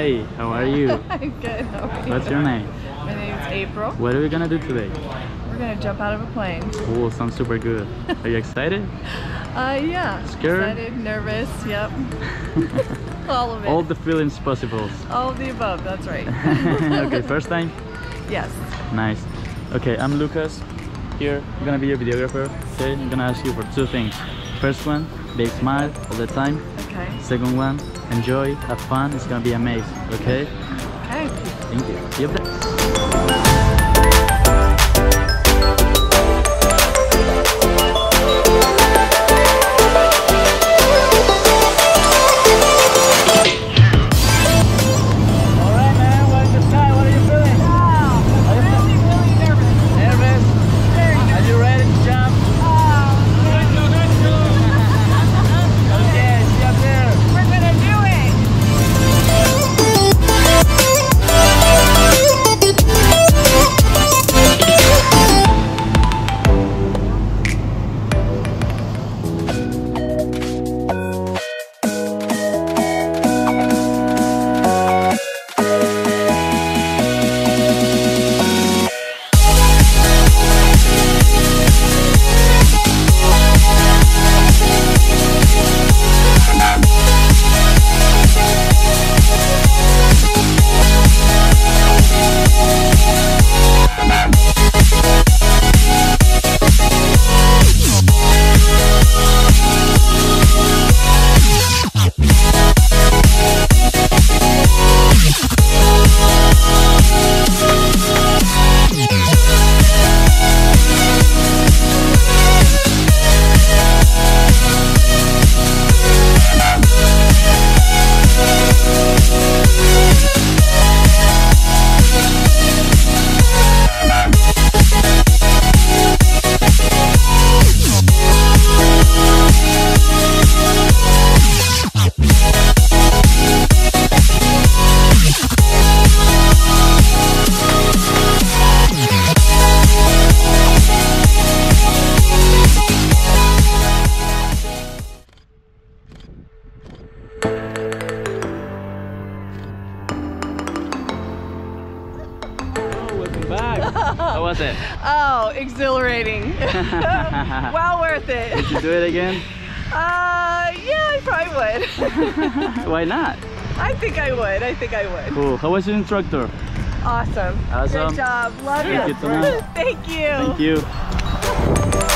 Hi, how are you? I'm good. How are you? What's your name? My name's April. What are we gonna do today? We're gonna jump out of a plane. Oh, sounds super good. Are you excited? Uh, yeah. Scared? Excited, nervous. Yep. All of it. All the feelings possible. All of the above. That's right. okay, first time? Yes. Nice. Okay, I'm Lucas. Here, I'm gonna be your videographer. Okay, I'm gonna ask you for two things. First one, big smile all the time. Okay. Second one, enjoy, have fun. It's gonna be amazing. Okay? Okay. Thank you. How was it? Oh, exhilarating. well worth it. Did you do it again? Uh, yeah, I probably would. Why not? I think I would. I think I would. Cool. How was your instructor? Awesome. Awesome. Good job. Love Thank you, Thank you. Thank you.